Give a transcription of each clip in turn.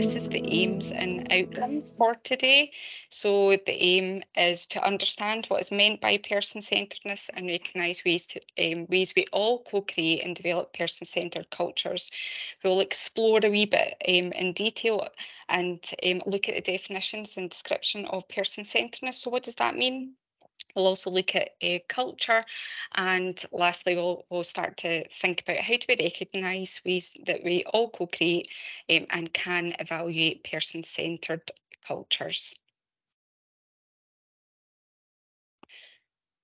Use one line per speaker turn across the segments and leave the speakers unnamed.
this is the aims and outcomes for today. So the aim is to understand what is meant by person-centeredness and recognise ways to um, ways we all co-create and develop person-centred cultures. We'll explore a wee bit um, in detail and um, look at the definitions and description of person-centeredness. So what does that mean? We'll also look at uh, culture and lastly we'll, we'll start to think about how do we recognise ways that we all co-create um, and can evaluate person-centred cultures.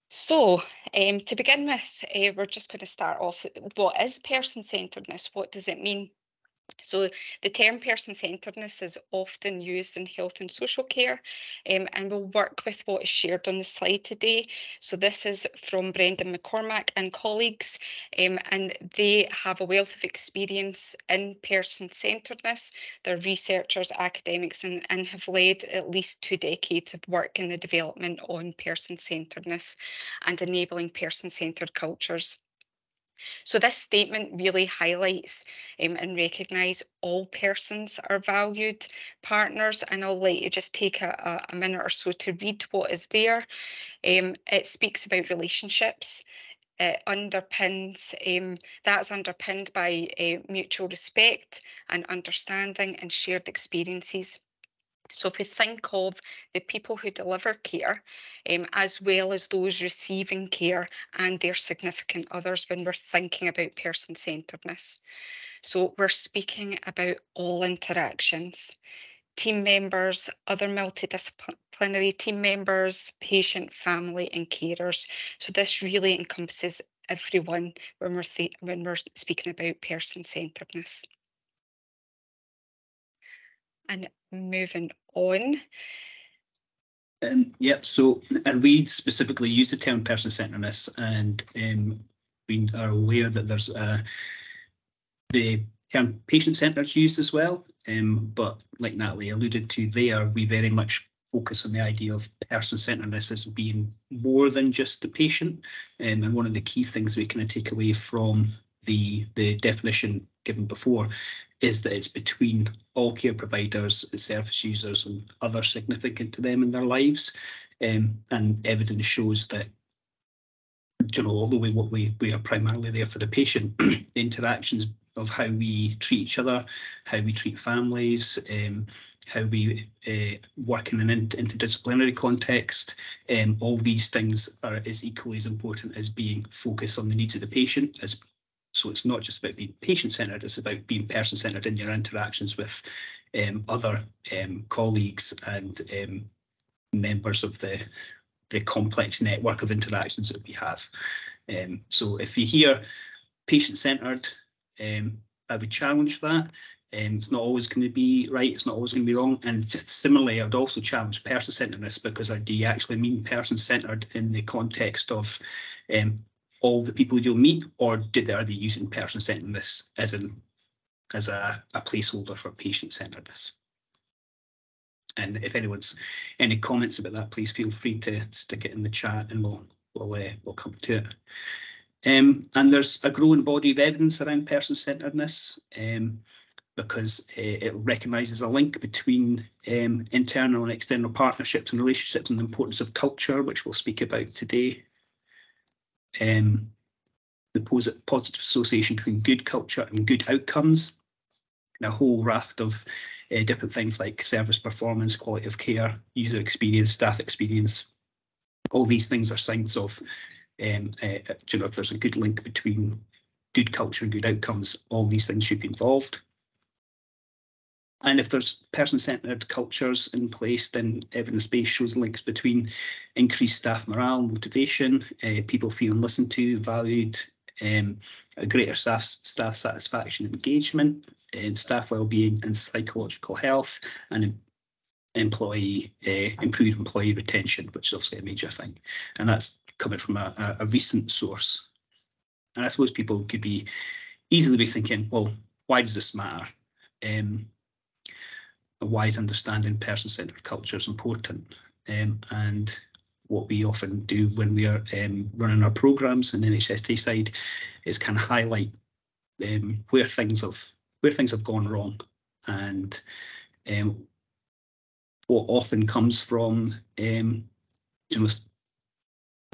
So um, to begin with, uh, we're just going to start off, what is person-centredness? What does it mean? So the term person-centeredness is often used in health and social care um, and we'll work with what is shared on the slide today. So this is from Brendan McCormack and colleagues um, and they have a wealth of experience in person-centeredness. They're researchers, academics and, and have led at least two decades of work in the development on person-centeredness and enabling person-centered cultures. So this statement really highlights um, and recognise all persons are valued partners and I'll let you just take a, a minute or so to read what is there. Um, it speaks about relationships it underpins um, that's underpinned by uh, mutual respect and understanding and shared experiences. So if we think of the people who deliver care, um, as well as those receiving care and their significant others when we're thinking about person-centeredness. So we're speaking about all interactions, team members, other multidisciplinary team members, patient, family and carers. So this really encompasses everyone when we're, when we're speaking about person-centeredness. And moving on.
Um, yep, so and we specifically use the term person-centeredness and um, we are aware that there's the term patient-centered used as well, um, but like Natalie alluded to there, we very much focus on the idea of person-centeredness as being more than just the patient. Um, and one of the key things we kind of take away from the, the definition given before is that it's between all care providers, and service users and others significant to them in their lives. Um, and evidence shows that you know, although we what we we are primarily there for the patient, the interactions of how we treat each other, how we treat families, um, how we uh, work in an interdisciplinary context, um, all these things are as equally as important as being focused on the needs of the patient as so it's not just about being patient-centred, it's about being person-centred in your interactions with um, other um, colleagues and um, members of the, the complex network of interactions that we have. Um, so if you hear patient-centred, um, I would challenge that. Um, it's not always going to be right, it's not always going to be wrong. And just similarly, I would also challenge person-centeredness because I do you actually mean person-centered in the context of all the people you'll meet, or did they, are they using person-centeredness as an as a, a placeholder for patient-centeredness? And if anyone's any comments about that, please feel free to stick it in the chat, and we'll we'll uh, we'll come to it. Um, and there's a growing body of evidence around person-centeredness um, because uh, it recognises a link between um, internal and external partnerships and relationships and the importance of culture, which we'll speak about today um, the positive association between good culture and good outcomes, and a whole raft of uh, different things like service performance, quality of care, user experience, staff experience. All these things are signs of, um, uh, you know, if there's a good link between good culture and good outcomes, all these things should be involved. And if there's person-centred cultures in place, then evidence-based shows links between increased staff morale, motivation, uh, people feeling listened to, valued, um, a greater staff, staff satisfaction engagement, um, staff well-being and psychological health, and employee uh, improved employee retention, which is obviously a major thing. And that's coming from a, a, a recent source. And I suppose people could be easily be thinking, well, why does this matter? Um, a wise understanding person-centered culture is important. Um, and what we often do when we are um, running our programs in NHS Tayside is kind of highlight um, where things have where things have gone wrong and um, what often comes from um, you know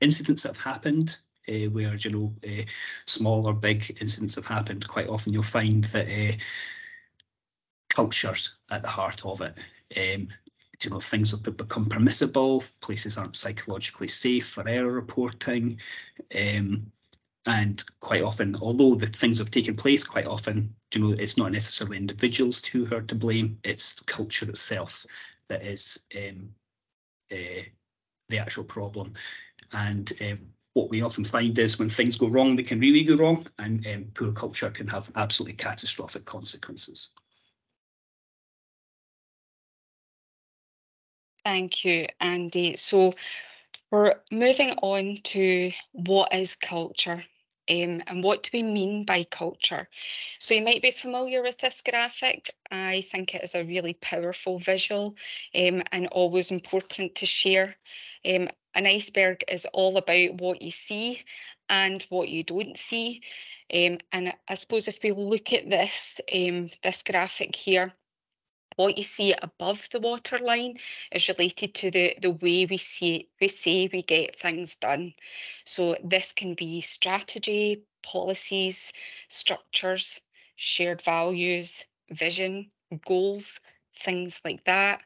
incidents that have happened uh, where you know uh, small or big incidents have happened quite often you'll find that uh, cultures at the heart of it. Um, you know things have become permissible places aren't psychologically safe for error reporting um, and quite often although the things have taken place quite often you know it's not necessarily individuals who are to blame it's the culture itself that is um, uh, the actual problem. And um, what we often find is when things go wrong they can really go wrong and um, poor culture can have absolutely catastrophic consequences
Thank you, Andy. So we're moving on to what is culture um, and what do we mean by culture? So you might be familiar with this graphic. I think it is a really powerful visual um, and always important to share. Um, an iceberg is all about what you see and what you don't see. Um, and I suppose if we look at this, um, this graphic here, what you see above the waterline is related to the, the way we see we say we get things done. So this can be strategy, policies, structures, shared values, vision, goals, things like that.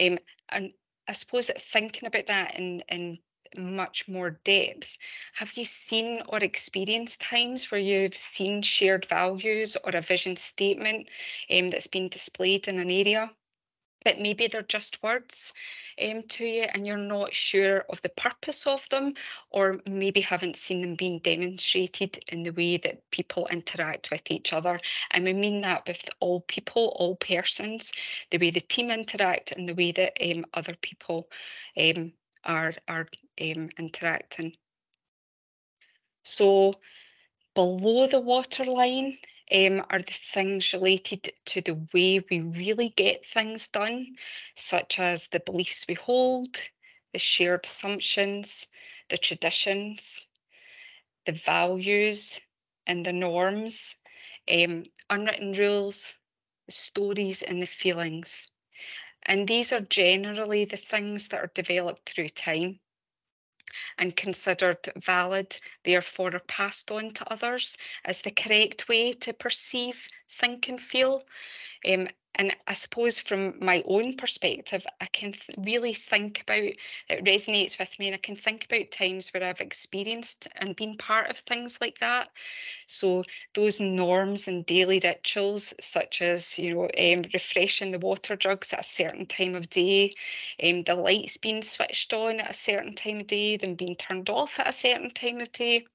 Um, and I suppose thinking about that in, in much more depth. Have you seen or experienced times where you've seen shared values or a vision statement um, that's been displayed in an area? But maybe they're just words um, to you and you're not sure of the purpose of them, or maybe haven't seen them being demonstrated in the way that people interact with each other. And we mean that with all people, all persons, the way the team interact and the way that um, other people um, are, are um, interacting. So below the waterline um, are the things related to the way we really get things done, such as the beliefs we hold, the shared assumptions, the traditions, the values and the norms, um, unwritten rules, the stories and the feelings. And these are generally the things that are developed through time and considered valid, therefore are passed on to others as the correct way to perceive, think, and feel. Um, and I suppose from my own perspective, I can th- really think about it resonates with me, and I can think about times where I've experienced and been part of things like that. So those norms and daily rituals, such as you know, um, refreshing the water jugs at a certain time of day, um, the lights being switched on at a certain time of day, then being turned off at a certain time of day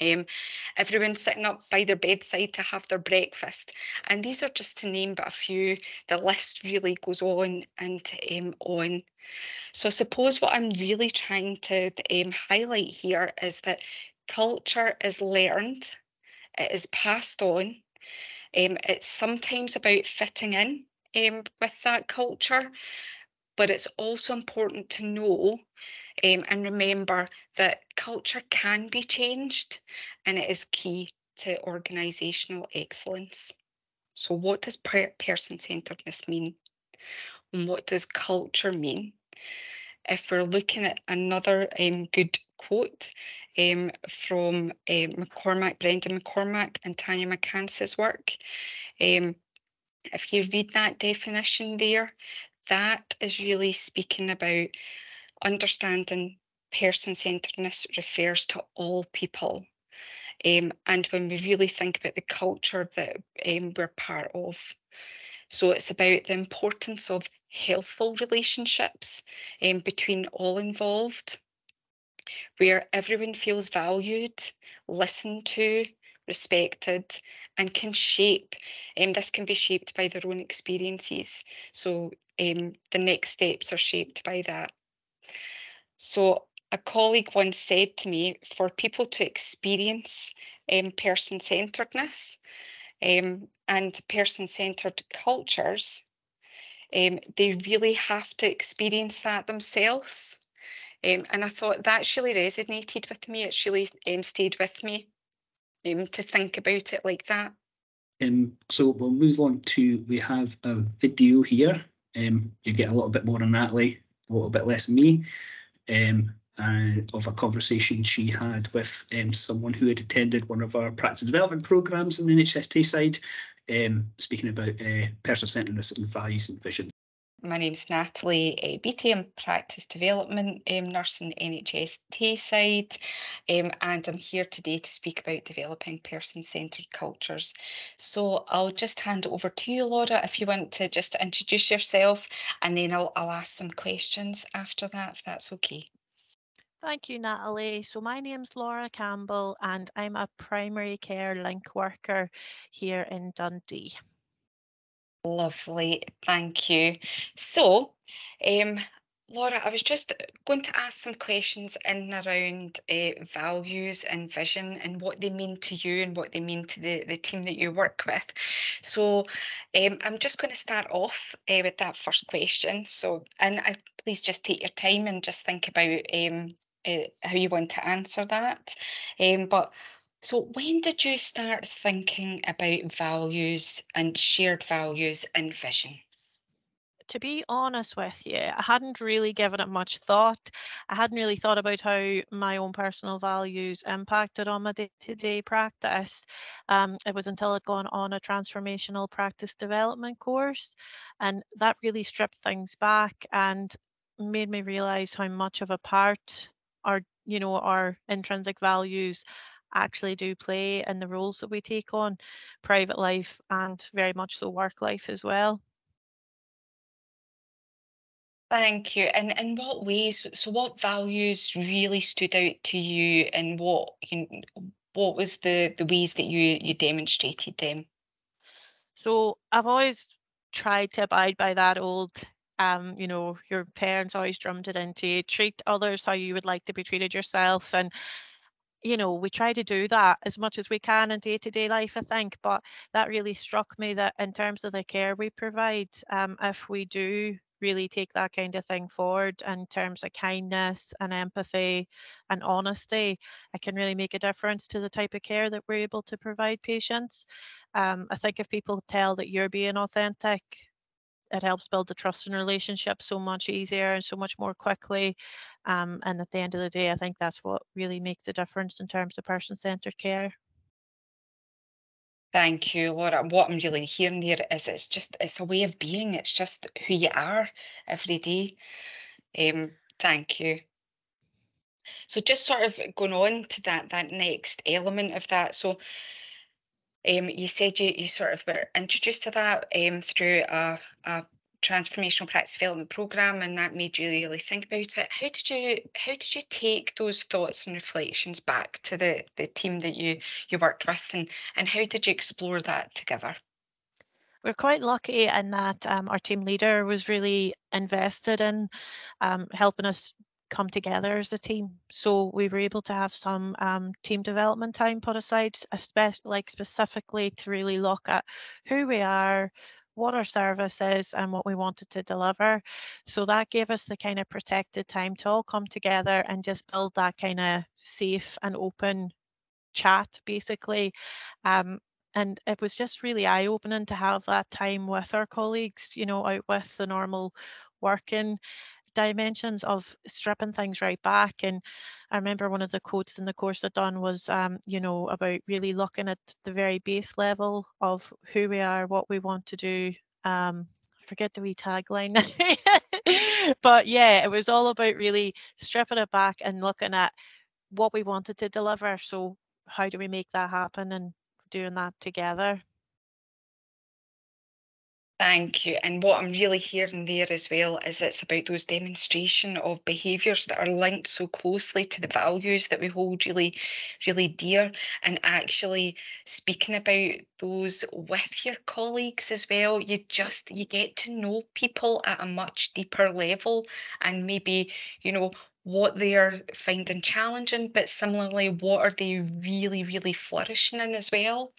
um, everyone sitting up by their bedside to have their breakfast. And these are just to name but a few. The list really goes on and um, on. So I suppose what I'm really trying to um, highlight here is that culture is learned, it is passed on. Um, it's sometimes about fitting in um, with that culture, but it's also important to know um, and remember that culture can be changed and it is key to organisational excellence. So, what does person centeredness mean? And what does culture mean? If we're looking at another um, good quote um, from uh, McCormack, Brendan McCormack, and Tanya McCance's work, um, if you read that definition there, that is really speaking about understanding person centeredness refers to all people. Um, and when we really think about the culture that um, we're part of. So it's about the importance of healthful relationships um, between all involved, where everyone feels valued, listened to, respected, and can shape. Um, this can be shaped by their own experiences. So um, the next steps are shaped by that. So a colleague once said to me, for people to experience um, person-centeredness um, and person-centered cultures, um, they really have to experience that themselves. Um, and I thought that really resonated with me. It really um, stayed with me um, to think about it like that.
So we'll move on to, we have a video here. You get a little bit more on Natalie, a little bit less me, um, and of a conversation she had with um, someone who had attended one of our practice development programs in the NHS Tayside, um, speaking about uh, person-centeredness and values and vision.
My name's Natalie, uh, BT in Practice Development um, Nurse in NHS Tayside, um, and I'm here today to speak about developing person-centred cultures. So I'll just hand over to you, Laura, if you want to just introduce yourself, and then I'll, I'll ask some questions after that, if that's okay.
Thank you, Natalie. So my name's Laura Campbell and I'm a primary care link worker here in Dundee.
Lovely, thank you. So, um, Laura, I was just going to ask some questions in around uh, values and vision and what they mean to you and what they mean to the, the team that you work with. So um, I'm just going to start off uh, with that first question. So, and I, please just take your time and just think about um, uh, how you want to answer that. Um, but so, when did you start thinking about values and shared values and vision?
To be honest with you, I hadn't really given it much thought. I hadn't really thought about how my own personal values impacted on my day to day practice. Um, it was until I'd gone on a transformational practice development course, and that really stripped things back and made me realize how much of a part our, you know, our intrinsic values actually do play in the roles that we take on, private life and very much so work life as well.
Thank you. And in what ways, so what values really stood out to you and what you what was the the ways that you you demonstrated them?
So I've always tried to abide by that old um, you know, your parents always drummed it into you, treat others how you would like to be treated yourself. And you know, we try to do that as much as we can in day to day life, I think. But that really struck me that in terms of the care we provide, um, if we do really take that kind of thing forward in terms of kindness and empathy and honesty, it can really make a difference to the type of care that we're able to provide patients. Um, I think if people tell that you're being authentic, it helps build the trust and relationship so much easier and so much more quickly. Um, and at the end of the day, I think that's what really makes a difference in terms of person centered care.
Thank you, Laura. What I'm really hearing there is it's just it's a way of being. It's just who you are every day. Um, thank you. So just sort of going on to that that next element of that. So um, you said you, you sort of were introduced to that um, through a, a transformational practice development program and that made you really think about it. How did you how did you take those thoughts and reflections back to the the team that you you worked with and and how did you explore that together?
We're quite lucky in that um, our team leader was really invested in um, helping us come together as a team. So we were able to have some um, team development time put aside, especially like specifically to really look at who we are, what our service is, and what we wanted to deliver. So that gave us the kind of protected time to all come together and just build that kind of safe and open chat, basically. Um, and it was just really eye opening to have that time with our colleagues, you know, out with the normal working dimensions of stripping things right back. And I remember one of the quotes in the course I'd done was, um, you know, about really looking at the very base level of who we are, what we want to do. Um, forget the wee tagline. but yeah, it was all about really stripping it back and looking at what we wanted to deliver. So how do we make that happen and doing that together?
Thank you. And what I'm really hearing there as well is it's about those demonstration of behaviours that are linked so closely to the values that we hold really, really dear, and actually speaking about those with your colleagues as well. You just you get to know people at a much deeper level, and maybe you know what they are finding challenging, but similarly, what are they really, really flourishing in as well.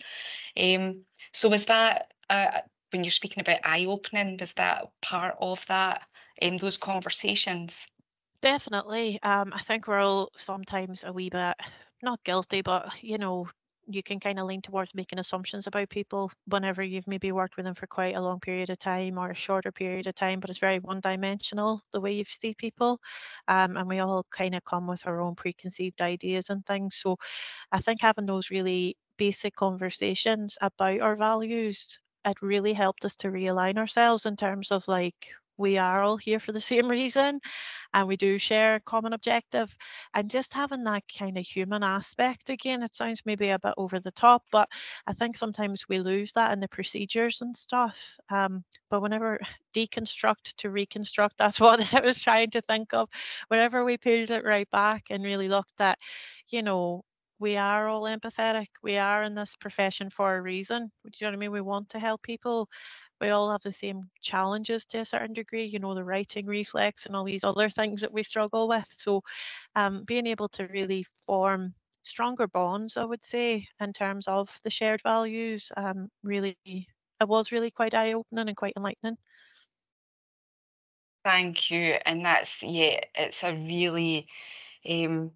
Um, so was that uh, when you're speaking about eye opening, was that part of that, um, those conversations?
Definitely. Um, I think we're all sometimes a wee bit not guilty, but you know, you can kind of lean towards making assumptions about people whenever you've maybe worked with them for quite a long period of time or a shorter period of time, but it's very one dimensional the way you see people. Um, and we all kind of come with our own preconceived ideas and things. So I think having those really basic conversations about our values, it really helped us to realign ourselves in terms of like we are all here for the same reason and we do share a common objective and just having that kind of human aspect again it sounds maybe a bit over the top but i think sometimes we lose that in the procedures and stuff um, but whenever deconstruct to reconstruct that's what i was trying to think of. Whenever we pulled it right back and really looked at you know we are all empathetic. We are in this profession for a reason. Do you know what I mean? We want to help people we all have the same challenges to a certain degree, you know, the writing reflex and all these other things that we struggle with. So um, being able to really form stronger bonds, I would say, in terms of the shared values, um, really, it was really quite eye-opening and quite enlightening.
Thank you. And that's, yeah, it's a really um,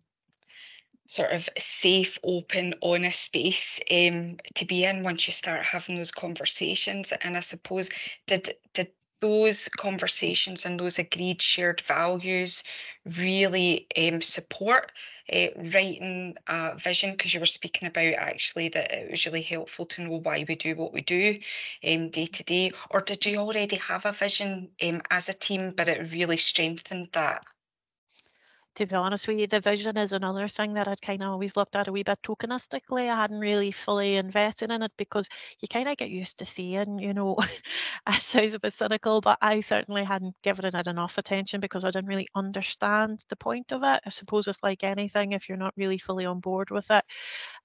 sort of safe, open, honest space um, to be in once you start having those conversations. And I suppose did did those conversations and those agreed shared values really um, support uh, writing a vision because you were speaking about actually that it was really helpful to know why we do what we do um, day to day or did you already have a vision um, as a team but it really strengthened that
to be honest with you, the vision is another thing that I'd kind of always looked at a wee bit tokenistically. I hadn't really fully invested in it because you kind of get used to seeing, you know, it sounds a bit cynical, but I certainly hadn't given it enough attention because I didn't really understand the point of it. I suppose it's like anything, if you're not really fully on board with it,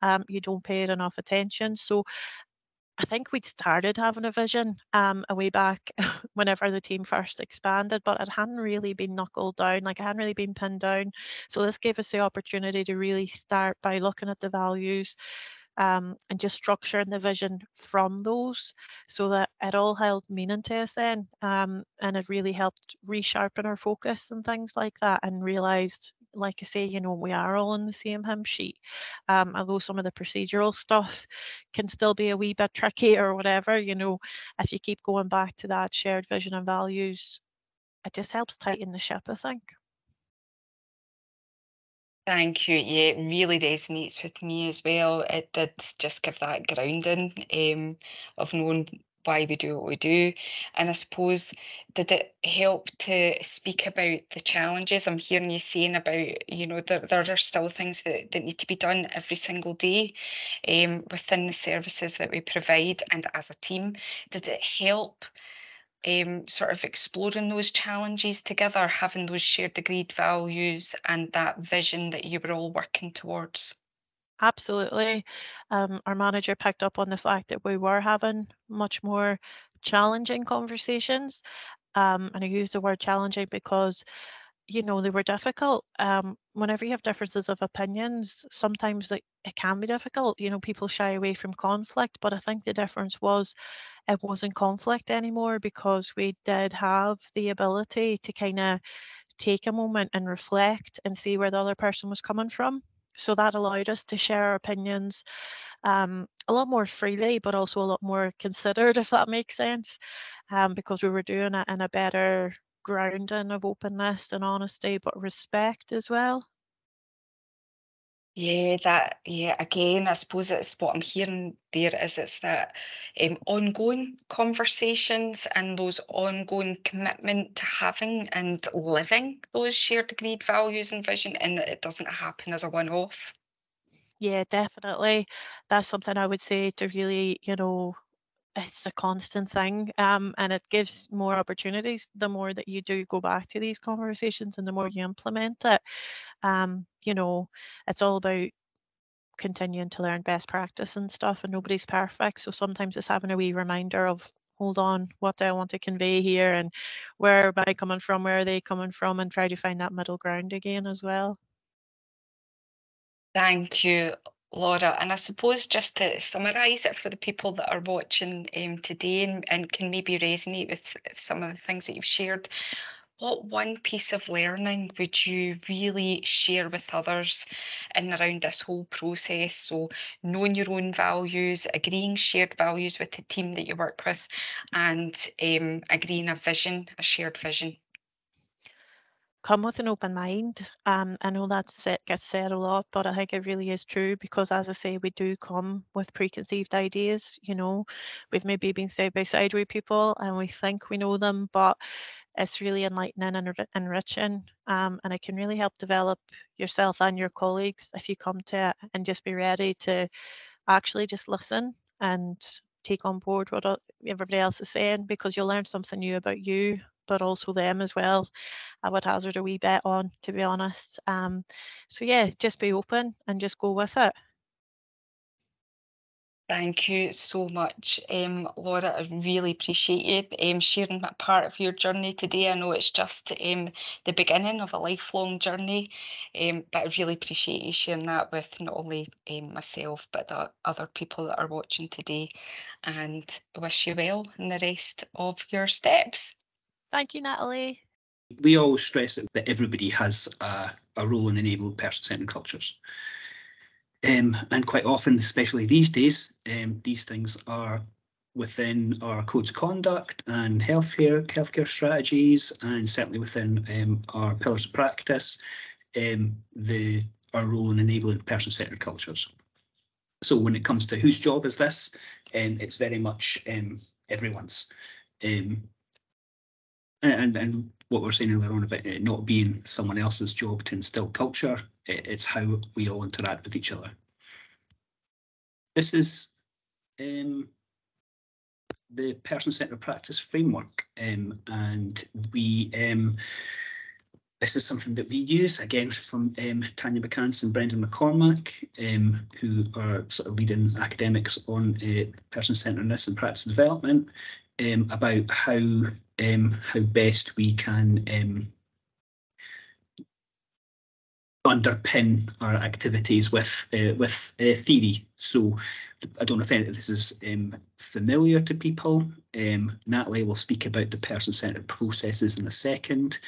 um, you don't pay it enough attention. So I think we'd started having a vision um, a way back whenever the team first expanded, but it hadn't really been knuckled down, like it hadn't really been pinned down. So this gave us the opportunity to really start by looking at the values um, and just structuring the vision from those so that it all held meaning to us then. Um, and it really helped resharpen our focus and things like that and realized like I say, you know, we are all on the same hymn sheet. Um, although some of the procedural stuff can still be a wee bit tricky or whatever, you know, if you keep going back to that shared vision and values, it just helps tighten the ship, I think.
Thank you. Yeah, it really resonates with me as well. It did just give that grounding um, of knowing why we do what we do. And I suppose, did it help to speak about the challenges? I'm hearing you saying about, you know, there, there are still things that, that need to be done every single day um, within the services that we provide and as a team. Did it help? Um, sort of exploring those challenges together, having those shared agreed values and that vision that you were all working towards?
Absolutely. Um, our manager picked up on the fact that we were having much more challenging conversations. Um, and I use the word challenging because, you know, they were difficult. Um, whenever you have differences of opinions, sometimes it, it can be difficult. You know, people shy away from conflict, but I think the difference was it wasn't conflict anymore because we did have the ability to kind of take a moment and reflect and see where the other person was coming from. So that allowed us to share our opinions um, a lot more freely, but also a lot more considered, if that makes sense, um, because we were doing it in a better grounding of openness and honesty, but respect as well.
Yeah, that, yeah, again, I suppose it's what I'm hearing there is it's that um, ongoing conversations and those ongoing commitment to having and living those shared agreed values and vision, and that it doesn't happen as a one off.
Yeah, definitely. That's something I would say to really, you know, it's a constant thing um, and it gives more opportunities the more that you do go back to these conversations and the more you implement it um, you know, it's all about continuing to learn best practice and stuff, and nobody's perfect. So sometimes it's having a wee reminder of, hold on, what do I want to convey here, and where am I coming from, where are they coming from, and try to find that middle ground again as well.
Thank you, Laura. And I suppose just to summarise it for the people that are watching um, today and, and can maybe resonate with some of the things that you've shared, what one piece of learning would you really share with others in around this whole process? So knowing your own values, agreeing shared values with the team that you work with, and um, agreeing a vision, a shared vision
come with an open mind. Um, I know that gets said a lot, but I think it really is true because, as I say, we do come with preconceived ideas. You know, we've maybe been side by side with people and we think we know them, but it's really enlightening and enriching, um, and it can really help develop yourself and your colleagues if you come to it and just be ready to actually just listen and take on board what everybody else is saying because you'll learn something new about you but also them as well. I would hazard a wee bet on, to be honest. Um, so yeah, just be open and just go with it.
Thank you so much, um, Laura. I really appreciate you um, sharing that part of your journey today. I know it's just um, the beginning of a lifelong journey, um, but I really appreciate you sharing that with not only um, myself, but the other people that are watching today. And wish you well in the rest of your steps.
Thank you, Natalie.
We always stress that everybody has a, a role in enabling person-centered cultures. Um, and quite often, especially these days, um, these things are within our codes of conduct and healthcare healthcare strategies, and certainly within um, our pillars of practice, um, the our role in enabling person-centered cultures. So when it comes to whose job is this, um, it's very much um, everyone's. Um, and and what we're saying earlier on about it not being someone else's job to instill culture, it's how we all interact with each other. This is um, the person-centered practice framework, um, and we um, this is something that we use again from um, Tanya McCance and Brendan McCormack, um, who are sort of leading academics on uh, person-centeredness and practice development um, about how um, how best we can um, underpin our activities with uh, with uh, theory. So I don't know if this is um, familiar to people. Um, Natalie will speak about the person-centered processes in a second,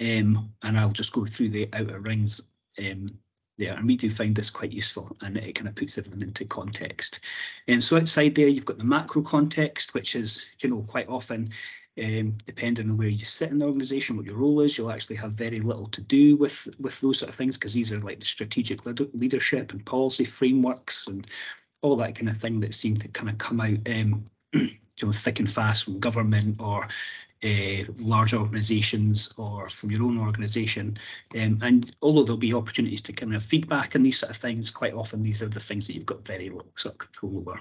um, and I'll just go through the outer rings um, there. And we do find this quite useful and it kind of puts everything into context. And so outside there, you've got the macro context, which is, you know, quite often um, depending on where you sit in the organisation, what your role is, you'll actually have very little to do with with those sort of things because these are like the strategic leadership and policy frameworks and all that kind of thing that seem to kind of come out um, you know thick and fast from government or uh, large organisations or from your own organisation. Um, and although there'll be opportunities to kind of feedback and these sort of things, quite often these are the things that you've got very little sort of control over.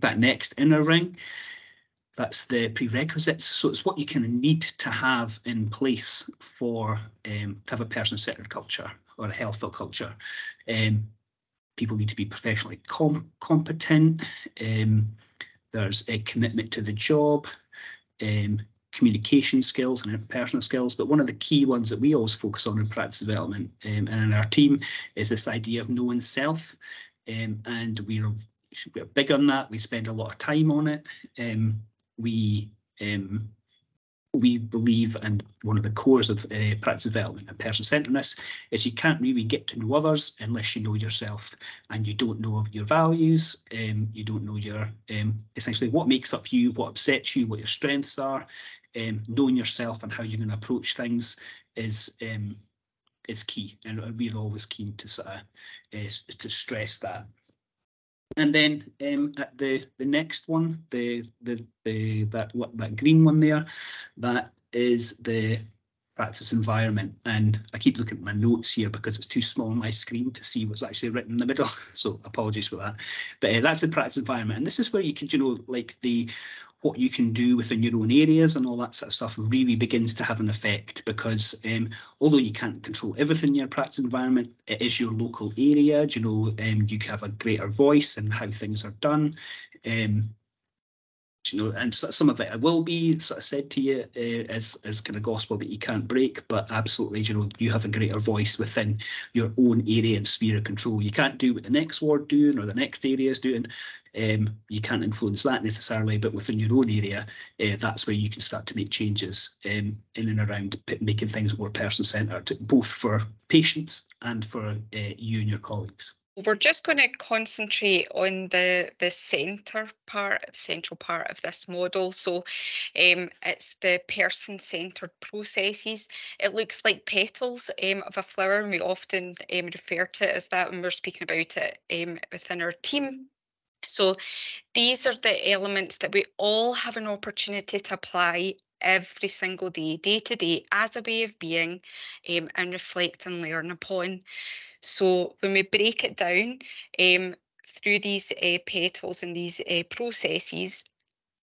That next inner ring, that's the prerequisites. So it's what you kind of need to have in place for um, to have a person-centered culture or a healthful culture. Um, people need to be professionally com competent. Um, there's a commitment to the job. Um, communication skills and interpersonal skills. But one of the key ones that we always focus on in practice development um, and in our team is this idea of knowing self. Um, and we're, we're big on that. We spend a lot of time on it. Um, we um, we believe, and one of the cores of uh, practice development and person-centeredness is you can't really get to know others unless you know yourself, and you don't know your values, um, you don't know your um, essentially what makes up you, what upsets you, what your strengths are, um, knowing yourself and how you're going to approach things is um, is key, and we're always keen to sort of uh, to stress that. And then um, at the the next one, the the the that that green one there, that is the practice environment. And I keep looking at my notes here because it's too small on my screen to see what's actually written in the middle. So apologies for that. But uh, that's the practice environment. And this is where you can, you know, like the what you can do within your own areas and all that sort of stuff really begins to have an effect because um, although you can't control everything in your practice environment, it is your local area. Do You know, um, you have a greater voice in how things are done. Um, you know, and some of it will be sort of said to you uh, as as kind of gospel that you can't break, but absolutely, you know, you have a greater voice within your own area and sphere of control. You can't do what the next ward doing or the next area is doing. Um, you can't influence that necessarily, but within your own area, uh, that's where you can start to make changes um, in and around making things more person-centred, both for patients and for uh, you and your colleagues.
We're just going to concentrate on the the centre part, the central part of this model. So um, it's the person-centred processes. It looks like petals um, of a flower, and we often um, refer to it as that when we're speaking about it um, within our team. So these are the elements that we all have an opportunity to apply every single day, day to day, as a way of being um, and reflect and learn upon. So when we break it down um, through these uh, petals and these uh, processes,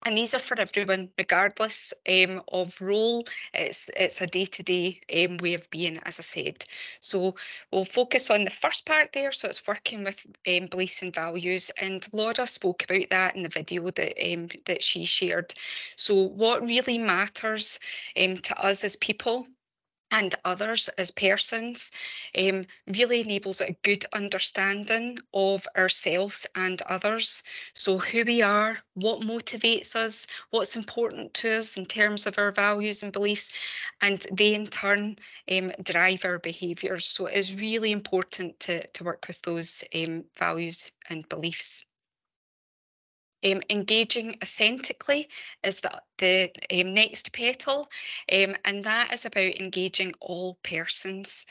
and these are for everyone, regardless um, of role. It's it's a day-to-day um, way of being, as I said. So we'll focus on the first part there. So it's working with um, beliefs and values, and Laura spoke about that in the video that um, that she shared. So what really matters um, to us as people and others as persons um, really enables a good understanding of ourselves and others. So, who we are, what motivates us, what's important to us in terms of our values and beliefs, and they in turn um, drive our behaviours. So, it is really important to, to work with those um, values and beliefs. Um, engaging authentically is the, the um, next petal, um, and that is about engaging all persons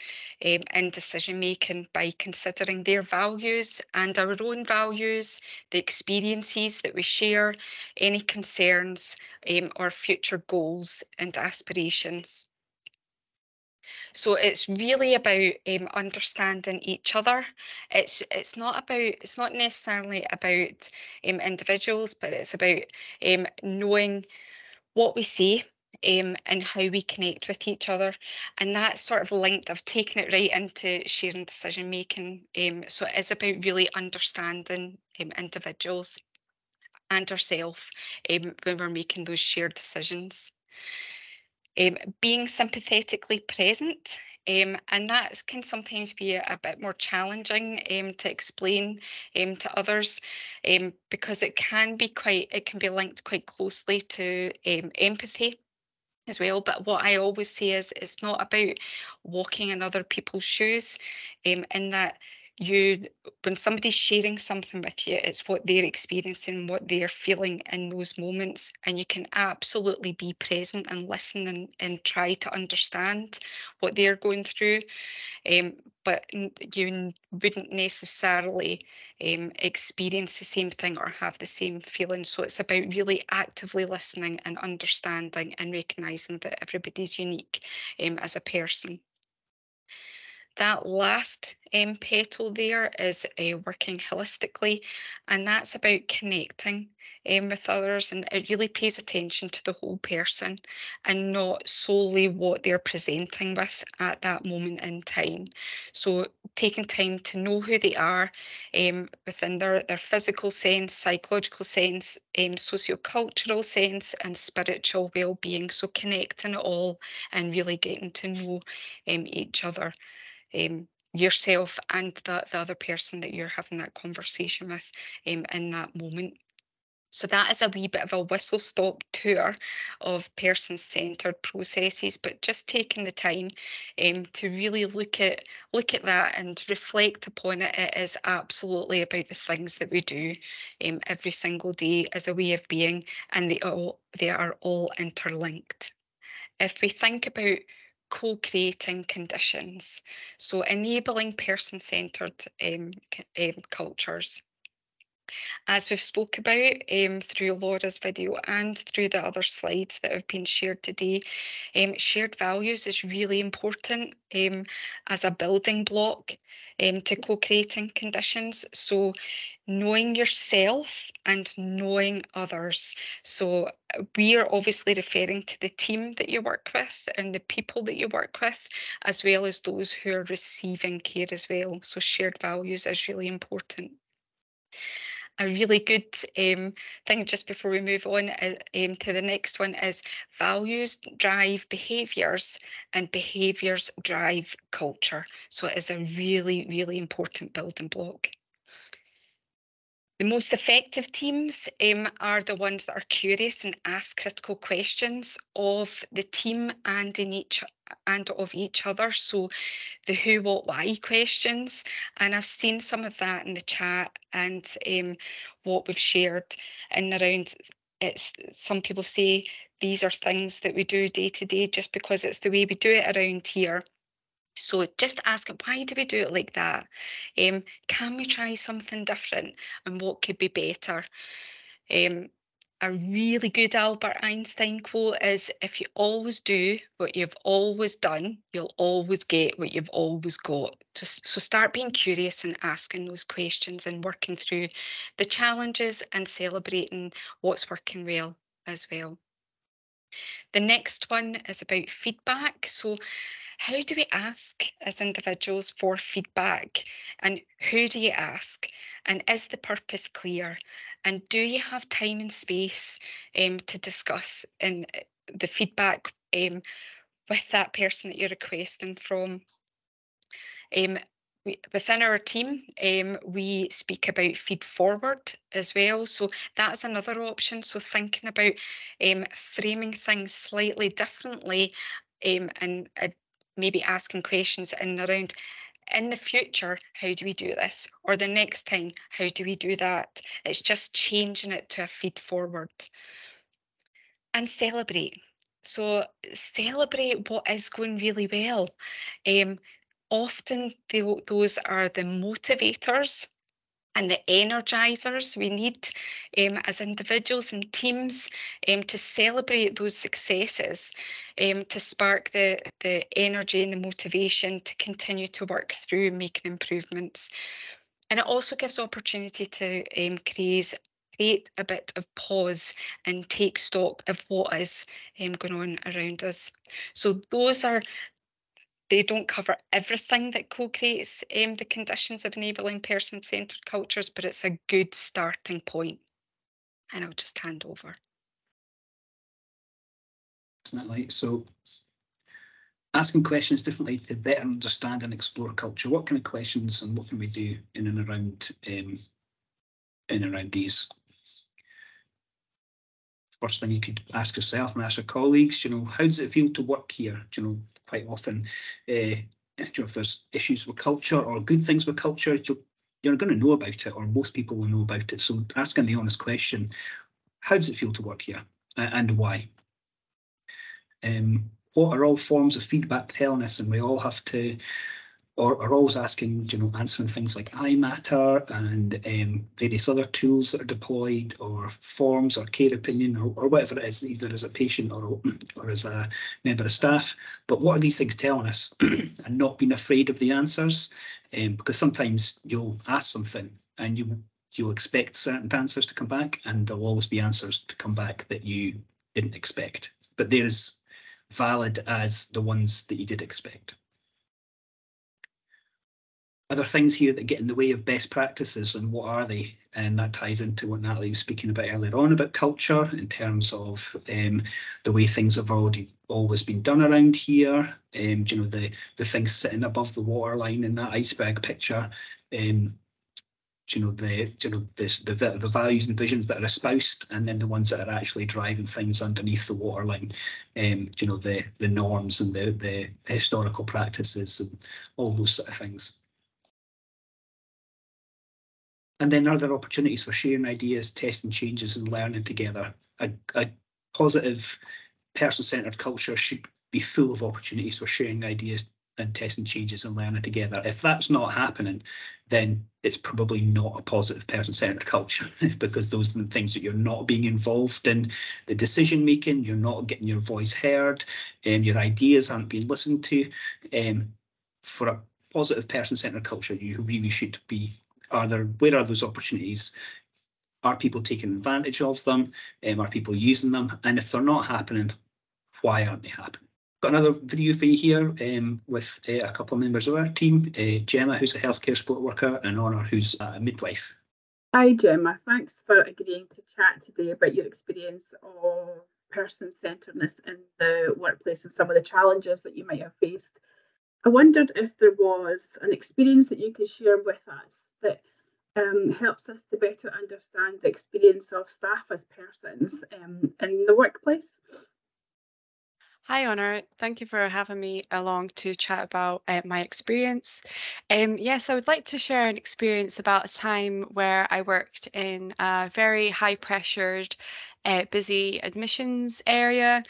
um, in decision making by considering their values and our own values, the experiences that we share, any concerns um, or future goals and aspirations. So it's really about um, understanding each other. It's it's not about it's not necessarily about um, individuals, but it's about um, knowing what we say um, and how we connect with each other. And that's sort of linked, I've taken it right into sharing decision making. Um, so it is about really understanding um, individuals and ourselves um, when we're making those shared decisions. Um, being sympathetically present, um, and that can sometimes be a, bit more challenging um, to explain um, to others um, because it can be quite, it can be linked quite closely to um, empathy as well. But what I always say is it's not about walking in other people's shoes, um, in that you when somebody's sharing something with you it's what they're experiencing what they're feeling in those moments and you can absolutely be present and listen and, and try to understand what they're going through. Um, but you wouldn't necessarily um, experience the same thing or have the same feeling. So it's about really actively listening and understanding and recognizing that everybody's unique um, as a person that last um, petal there is uh, working holistically, and that's about connecting um, with others, and it really pays attention to the whole person and not solely what they're presenting with at that moment in time. So taking time to know who they are um, within their, their physical sense, psychological sense, um, socio-cultural sense, and spiritual well-being. So connecting it all and really getting to know um, each other um, yourself and the, the other person that you're having that conversation with um, in that moment. So that is a wee bit of a whistle stop tour of person-centered processes, but just taking the time um, to really look at look at that and reflect upon it. It is absolutely about the things that we do um, every single day as a way of being, and they all they are all interlinked. If we think about co-creating conditions. So enabling person-centred um, um, cultures. As we've spoke about um, through Laura's video and through the other slides that have been shared today, um, shared values is really important um, as a building block um, to co-creating conditions. So knowing yourself and knowing others. So uh, we are obviously referring to the team that you work with and the people that you work with, as well as those who are receiving care as well. So shared values is really important. A really good um, thing just before we move on uh, um, to the next one is values drive behaviours and behaviours drive culture. So it is a really, really important building block. The most effective teams um, are the ones that are curious and ask critical questions of the team and in each and of each other. So the who, what, why questions. And I've seen some of that in the chat and um, what we've shared and around it's some people say these are things that we do day to day just because it's the way we do it around here. So just ask why do we do it like that? Um, can we try something different and what could be better? Um, a really good Albert Einstein quote is if you always do what you've always done, you'll always get what you've always got. Just, so start being curious and asking those questions and working through the challenges and celebrating what's working well as well. The next one is about feedback. So how do we ask as individuals for feedback and who do you ask and is the purpose clear and do you have time and space um, to discuss in uh, the feedback um, with that person that you're requesting from um, we, within our team, um, we speak about feed forward as well. So that's another option. So thinking about um, framing things slightly differently um, and uh, maybe asking questions in around in the future, how do we do this? Or the next time, how do we do that? It's just changing it to a feed forward. And celebrate. So celebrate what is going really well. Um, often the, those are the motivators and the energizers we need um, as individuals and teams um, to celebrate those successes, um, to spark the, the energy and the motivation to continue to work through making improvements. And it also gives opportunity to um, create create a bit of pause and take stock of what is um, going on around us. So those are they don't cover everything that co-creates um, the conditions of enabling person-centred cultures, but it's a good starting point. And I'll just hand over.
Isn't that right? so? Asking questions differently to better understand and explore culture. What kind of questions and what can we do in and around um, in and around these? First thing you could ask yourself and ask your colleagues, you know, how does it feel to work here? You know, quite often, uh, you know, if there's issues with culture or good things with culture, you're, you're going to know about it, or most people will know about it. So asking the honest question, how does it feel to work here and why? Um, what are all forms of feedback telling us? And we all have to or are always asking, you know, answering things like iMatter and um, various other tools that are deployed, or forms, or care opinion, or, or whatever it is, either as a patient or or as a member of staff. But what are these things telling us? and not being afraid of the answers, um, because sometimes you'll ask something and you you'll expect certain answers to come back, and there'll always be answers to come back that you didn't expect. But they're as valid as the ones that you did expect other things here that get in the way of best practices and what are they? And that ties into what Natalie was speaking about earlier on about culture in terms of um, the way things have already always been done around here. Um, you know, the the things sitting above the waterline in that iceberg picture. Um, you know the you know this the the values and visions that are espoused and then the ones that are actually driving things underneath the waterline um you know the the norms and the the historical practices and all those sort of things and then are there opportunities for sharing ideas, testing changes and learning together? A, a positive person-centered culture should be full of opportunities for sharing ideas and testing changes and learning together. If that's not happening, then it's probably not a positive person-centered culture because those are the things that you're not being involved in the decision making, you're not getting your voice heard, and your ideas aren't being listened to. Um, for a positive person-centered culture, you really should be are there where are those opportunities? Are people taking advantage of them? Um, are people using them? And if they're not happening, why aren't they happening? Got another video for you here um, with uh, a couple of members of our team, uh, Gemma, who's a healthcare support worker, and Honor, who's a midwife.
Hi, Gemma. Thanks for agreeing to chat today about your experience of person-centeredness in the workplace and some of the challenges that you might have faced. I wondered if there was an experience that you could share with us that um, helps us to better understand the experience of staff as persons um, in the workplace.
Hi, Honor. Thank you for having me along to chat about uh, my experience. Um, yes, I would like to share an experience about a time where I worked in a very high pressured, uh, busy admissions area.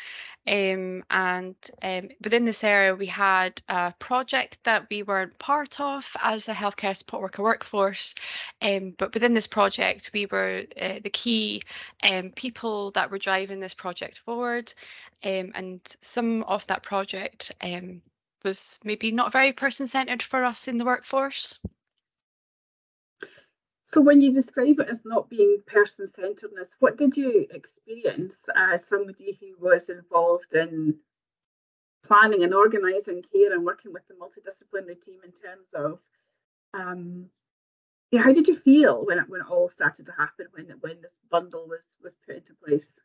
Um, and um, within this area, we had a project that we weren't part of as a healthcare support worker workforce. Um, but within this project, we were uh, the key um, people that were driving this project forward. Um, and some of that project um, was maybe not very person centered for us in the workforce.
So when you describe it as not being person-centeredness, what did you experience as somebody who was involved in planning and organising care and working with the multidisciplinary team in terms of um, yeah, how did you feel when it when it all started to happen when when this bundle was was put into place?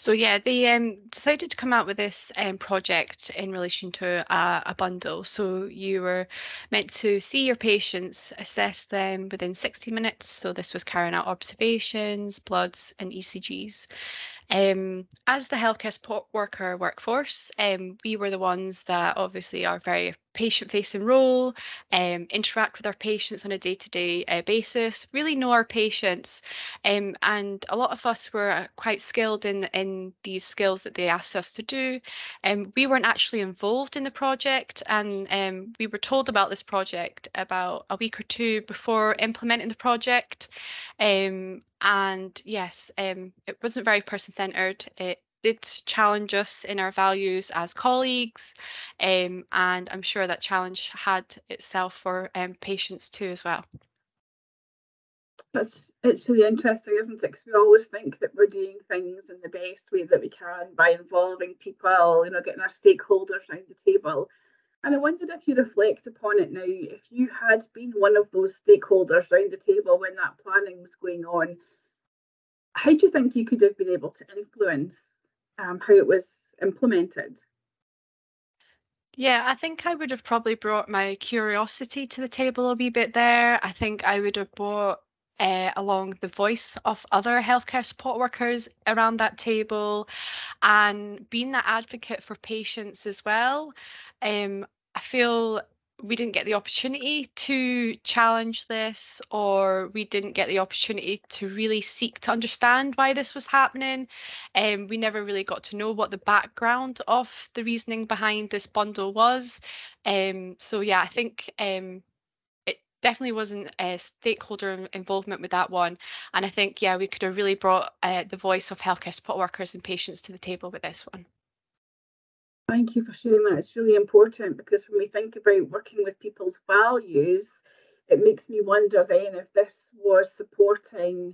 So yeah, they um, decided to come out with this um, project in relation to a, a, bundle. So you were meant to see your patients, assess them within 60 minutes. So this was carrying out observations, bloods, and ECGs. Um, as the healthcare support worker workforce, um, we were the ones that obviously are very patient facing role, um, interact with our patients on a day to day basis, really know our patients. Um, and a lot of us were uh, quite skilled in, in these skills that they asked us to do. Um, we weren't actually involved in the project, and um, we were told about this project about a week or two before implementing the project. Um, and yes, um, it wasn't very person centered. It did challenge us in our values as colleagues, um, and I'm sure that challenge had itself for um, patients too as well.
That's it's really interesting, isn't it? Because we always think that we're doing things in the best way that we can by involving people, you know, getting our stakeholders around the table. And I wondered if you reflect upon it now, if you had been one of those stakeholders around the table when that planning was going on, how do you think you could have been able to influence um, how it was implemented?
Yeah, I think I would have probably brought my curiosity to the table a wee bit there. I think I would have brought uh, along the voice of other healthcare support workers around that table and being that advocate for patients as well. Um, I feel we didn't get the opportunity to challenge this or we didn't get the opportunity to really seek to understand why this was happening and um, we never really got to know what the background of the reasoning behind this bundle was um, so yeah i think um, definitely wasn't a stakeholder involvement with that one and i think yeah we could have really brought uh, the voice of healthcare support workers and patients to the table with this one
Thank you for sharing that. It's really important because when we think about working with people's values, it makes me wonder then if this was supporting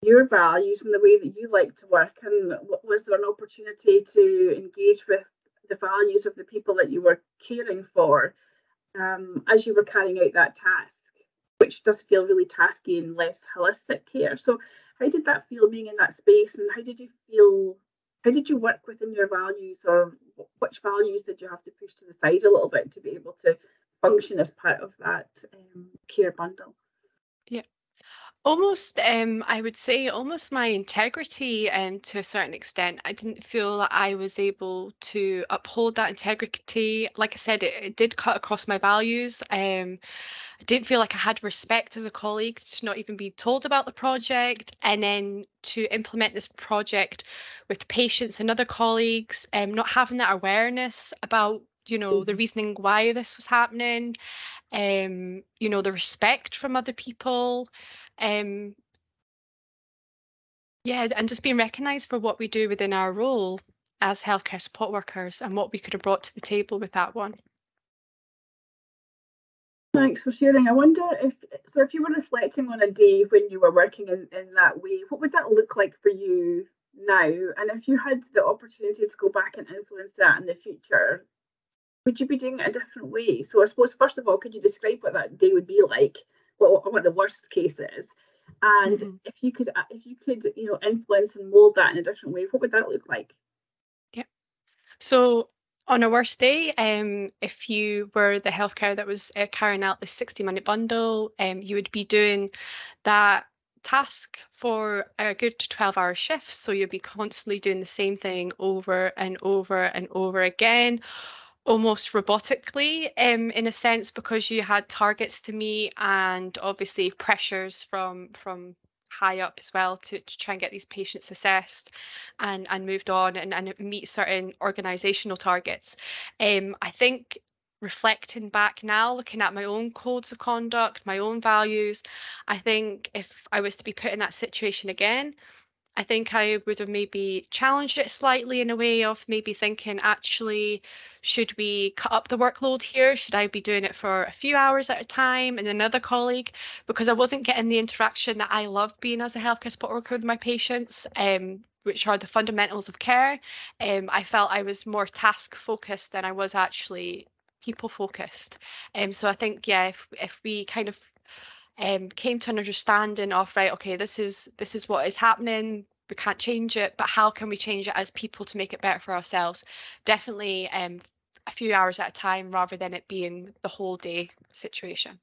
your values and the way that you like to work, and was there an opportunity to engage with the values of the people that you were caring for um, as you were carrying out that task, which does feel really tasky and less holistic care. So, how did that feel being in that space, and how did you feel how did you work within your values or which values did you have to push to the side a little bit to be able to function as part of that um, care bundle
yeah almost um, i would say almost my integrity um, to a certain extent. I didn't feel that i was able to uphold that integrity. Like i said it, it did cut across my values um, I didn't feel like I had respect as a colleague to not even be told about the project. And then to implement this project with patients and other colleagues, um, not having that awareness about, you know, the mm-hmm. reasoning why this was happening, um, you know, the respect from other people. Um, yeah, and just being recognised for what we do within our role as healthcare support workers and what we could have brought to the table with that one.
Thanks for sharing. I wonder if so if you were reflecting on a day when you were working in, in that way, what would that look like for you now? And if you had the opportunity to go back and influence that in the future, would you be doing it a different way? So I suppose first of all, could you describe what that day would be like? What what the worst case is? And mm-hmm. if you could if you could, you know, influence and mold that in a different way, what would that look like?
Yeah. So on a worst day, um, if you were the healthcare that was uh, carrying out the 60 minute bundle, um, you would be doing that task for a good 12 hour shift. So you'd be constantly doing the same thing over and over and over again, almost robotically um, in a sense, because you had targets to meet and obviously pressures from from high up as well to, to try and get these patients assessed and, and moved on and, and meet certain organisational targets. Um, I think reflecting back now, looking at my own codes of conduct, my own values, I think if I was to be put in that situation again, I think I would have maybe challenged it slightly in a way of maybe thinking, actually, should we cut up the workload here? Should I be doing it for a few hours at a time and another colleague? Because I wasn't getting the interaction that I love being as a healthcare support worker with my patients, um, which are the fundamentals of care. Um, I felt I was more task focused than I was actually people focused. Um, so I think, yeah, if, if we kind of um, came to an understanding of right okay this is this is what is happening we can't change it but how can we change it as people to make it better for ourselves? Definitely um, a few hours at a time rather than it being the whole day situation.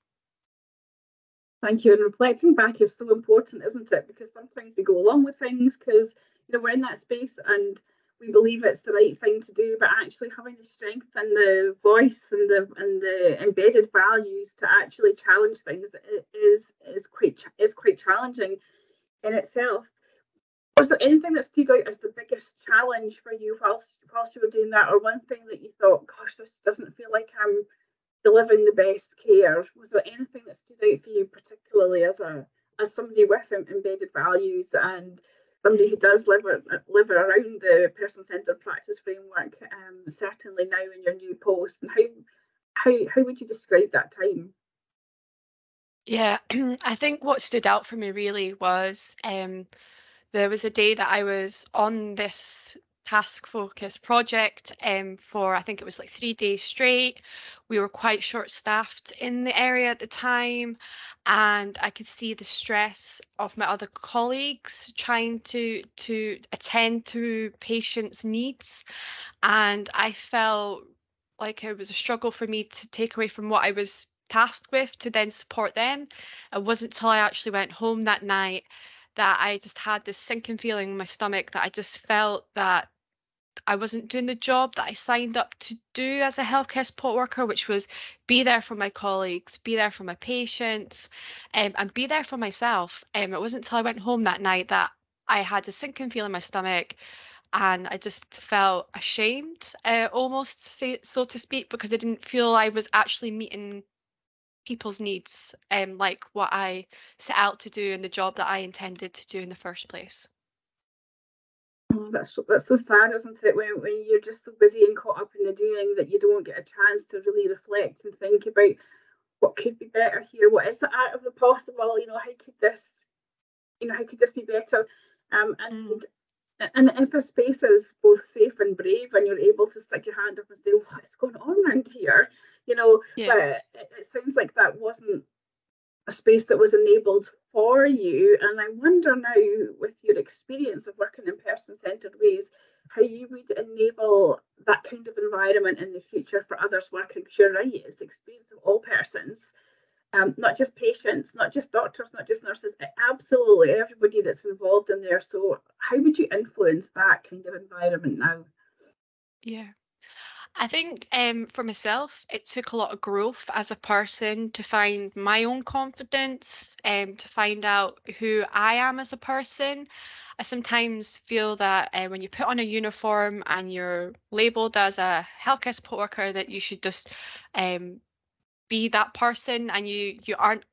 Thank you and reflecting back is so important isn't it? Because sometimes we go along with things because you know we're in that space and we believe it's the right thing to do, but actually having the strength and the voice and the and the embedded values to actually challenge things is is quite is quite challenging in itself. Was there anything that stood out as the biggest challenge for you whilst whilst you were doing that, or one thing that you thought, "Gosh, this doesn't feel like I'm delivering the best care"? Was there anything that stood out for you, particularly as a as somebody with embedded values and somebody who does live live around the person-centered practice framework, um, certainly now in your new post, and how how how would you describe that time?
Yeah, I think what stood out for me really was um, there was a day that I was on this task focused project um, for I think it was like three days straight. We were quite short staffed in the area at the time, and I could see the stress of my other colleagues trying to to attend to patients' needs, and I felt like it was a struggle for me to take away from what I was tasked with to then support them. It wasn't until I actually went home that night that I just had this sinking feeling in my stomach that I just felt that I wasn't doing the job that I signed up to do as a healthcare support worker, which was be there for my colleagues, be there for my patients, um, and be there for myself. Um, it wasn't until I went home that night that I had a sinking feel in my stomach and I just felt ashamed, uh, almost say, so to speak, because I didn't feel I was actually meeting people's needs, um, like what I set out to do and the job that I intended to do in the first place.
Oh, that's so, that's so sad, isn't it? When when you're just so busy and caught up in the doing that you don't get a chance to really reflect and think about what could be better here. What is the art of the possible? You know, how could this, you know, how could this be better? Um, and mm. and if a space is both safe and brave, and you're able to stick your hand up and say, "What's going on around here?" You know, yeah. but it, it sounds like that wasn't a space that was enabled for you. And I wonder now, with your experience of working in person centered ways, how you would enable that kind of environment in the future for others working. Because you're right, it's the experience of all persons, um, not just patients, not just doctors, not just nurses, absolutely everybody that's involved in there. So, how would you influence that kind of environment now?
Yeah. I think um, for myself, it took a lot of growth as a person to find my own confidence, um, to find out who I am as a person. I sometimes feel that uh, when you put on a uniform and you're labeled as a healthcare support worker, that you should just um, be that person and you you aren't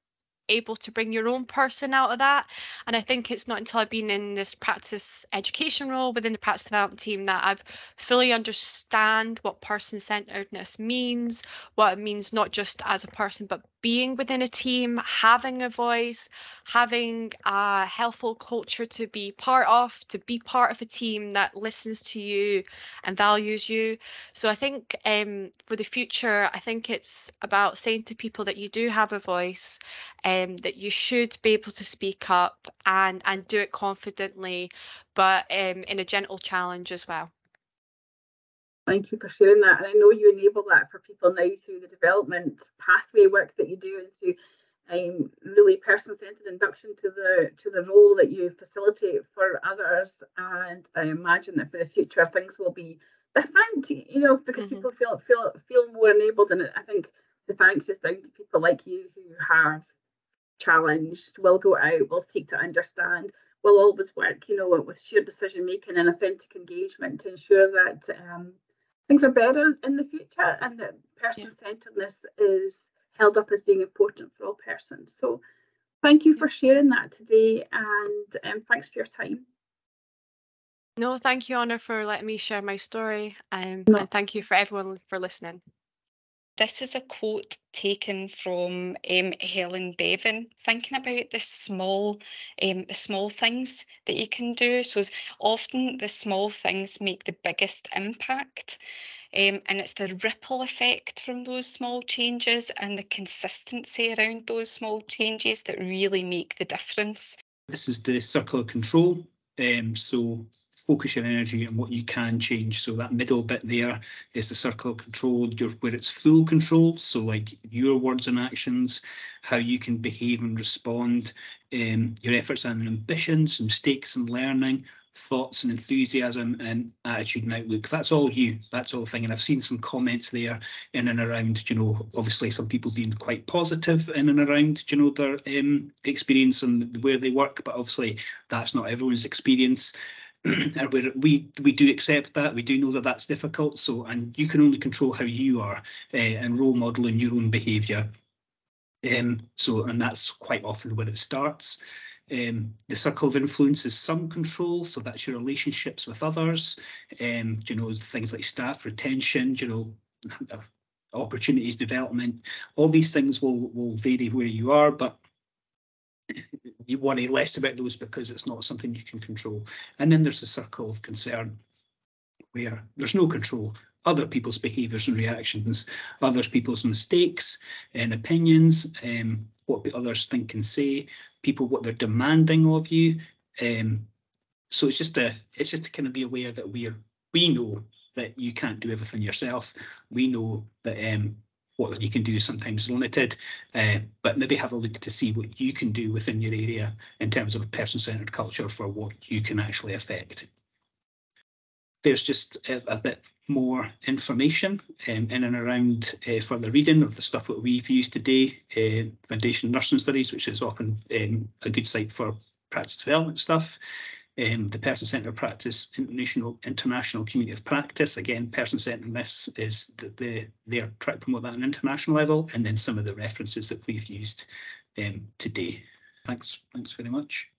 able to bring your own person out of that. And I think it's not until I've been in this practice education role within the practice development team that I've fully understand what person centeredness means, what it means not just as a person, but being within a team, having a voice, having a helpful culture to be part of, to be part of a team that listens to you and values you. So I think um, for the future, I think it's about saying to people that you do have a voice, um, that you should be able to speak up and and do it confidently, but um, in a gentle challenge as well.
Thank you for sharing that. And I know you enable that for people now through the development pathway work that you do and through um, really person-centered induction to the to the role that you facilitate for others. And I imagine that for the future things will be different, you know, because mm-hmm. people feel feel feel more enabled. And I think the thanks is down to people like you who have challenged, will go out, will seek to understand, will always work, you know, with shared decision making and authentic engagement to ensure that um, things are better in the future and that person centeredness is held up as being important for all persons. So thank you for sharing that today and um, thanks for your time.
No, thank you, Honor, for letting me share my story. Um, no. And thank you for everyone for listening.
This is a quote taken from um, Helen Bevan, thinking about the small, um, the small things that you can do. So often the small things make the biggest impact. Um, and it's the ripple effect from those small changes and the consistency around those small changes that really make the difference.
This is the circle of control. Um, so focus your energy on what you can change. So that middle bit there is the circle of control, your, where it's full control. So like your words and actions, how you can behave and respond, um, your efforts and ambitions, mistakes and learning, thoughts and enthusiasm and attitude and outlook. That's all you. That's all thing. And I've seen some comments there in and around, you know, obviously some people being quite positive in and around, you know, their um, experience and where they work, but obviously that's not everyone's experience. and we we do accept that we do know that that's difficult so and you can only control how you are uh, and role modeling your own behavior um so and that's quite often where it starts um, the circle of influence is some control, so that's your relationships with others. Um, you know, things like staff retention, you know, opportunities development. All these things will will vary where you are, but you worry less about those because it's not something you can control. And then there's the circle of concern where there's no control. Other people's behaviours and reactions, other people's mistakes and opinions, um, what others think and say, people what they're demanding of you. Um, so it's just a it's just to kind of be aware that we're we know that you can't do everything yourself. We know that um, what you can do sometimes is limited, uh, but maybe have a look to see what you can do within your area in terms of person-centered culture for what you can actually affect. There's just a, a bit more information um, in and around uh, further reading of the stuff that we've used today, uh, Foundation Nursing Studies, which is often um, a good site for practice development stuff um, the person centered practice, international international community of practice. Again, person centeredness is the, the they're trying to promote that on an international level, and then some of the references that we've used um, today. Thanks, thanks very much.